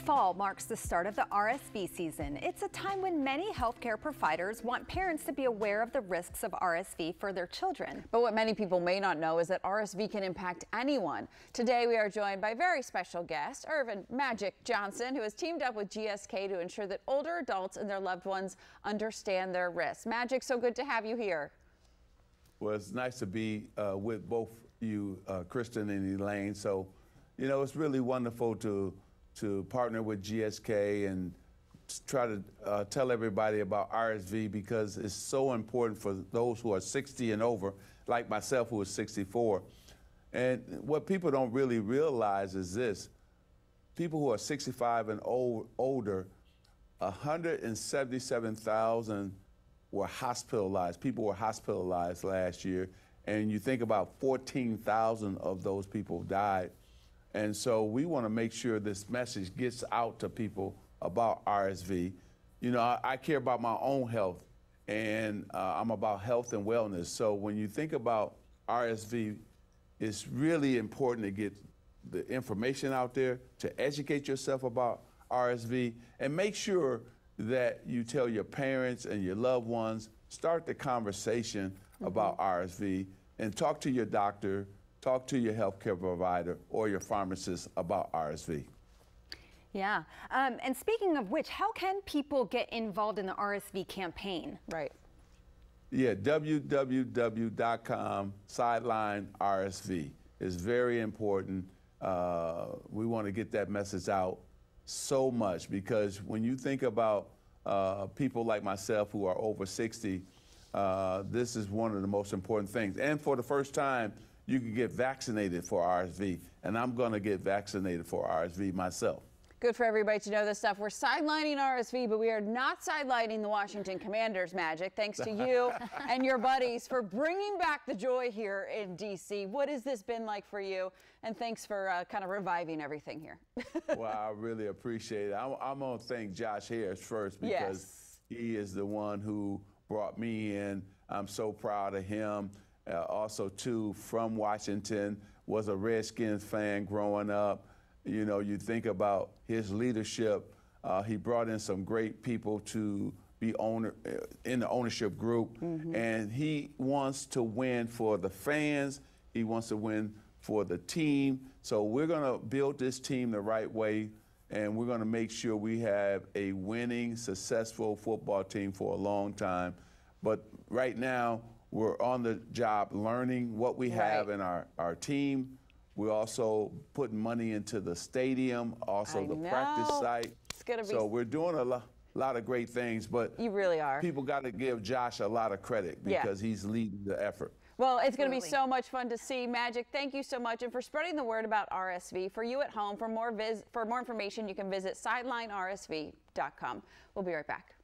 Fall marks the start of the RSV season. It's a time when many healthcare providers want parents to be aware of the risks of RSV for their children. But what many people may not know is that RSV can impact anyone. Today we are joined by very special guest, Earvin Magic Johnson, who has teamed up with GSK to ensure that older adults and their loved ones understand their risks. Magic, so good to have you here. Well, it's nice to be uh, with both you, uh, Kristen and Elaine. So, you know, it's really wonderful to to partner with GSK and try to uh, tell everybody about RSV because it's so important for those who are 60 and over, like myself who is 64. And what people don't really realize is this people who are 65 and old, older, 177,000 were hospitalized. People were hospitalized last year. And you think about 14,000 of those people died and so we want to make sure this message gets out to people about RSV. You know, I, I care about my own health and uh, I'm about health and wellness. So when you think about RSV, it's really important to get the information out there, to educate yourself about RSV, and make sure that you tell your parents and your loved ones, start the conversation mm-hmm. about RSV, and talk to your doctor talk to your healthcare provider or your pharmacist about RSV. Yeah. Um, and speaking of which, how can people get involved in the RSV campaign? Right. Yeah, www.com sideline RSV is very important. Uh, we want to get that message out so much because when you think about uh, people like myself who are over 60, uh, this is one of the most important things. And for the first time, you can get vaccinated for RSV, and I'm going to get vaccinated for RSV myself. Good for everybody to know this stuff. We're sidelining RSV, but we are not sidelining the Washington Commanders magic. Thanks to you and your buddies for bringing back the joy here in D.C. What has this been like for you? And thanks for uh, kind of reviving everything here. well, I really appreciate it. I'm, I'm going to thank Josh Harris first because yes. he is the one who brought me in. I'm so proud of him uh, also too from Washington, was a Redskins fan growing up. You know, you think about his leadership. Uh, he brought in some great people to be owner uh, in the ownership group, mm-hmm. and he wants to win for the fans. He wants to win for the team. So we're going to build this team the right way, and we're going to make sure we have a winning, successful football team for a long time. But right now, we're on the job learning what we have right. in our, our team. We're also putting money into the stadium, also I the know. practice site. It's gonna be so we're doing a lot lot of great things, but you really are. People got to give Josh a lot of credit because yeah. he's leading the effort. Well, it's going to be so much fun to see. Magic, thank you so much, and for spreading the word about RSV. For you at home, for more vis- for more information, you can visit sidelineRSV.com. We'll be right back.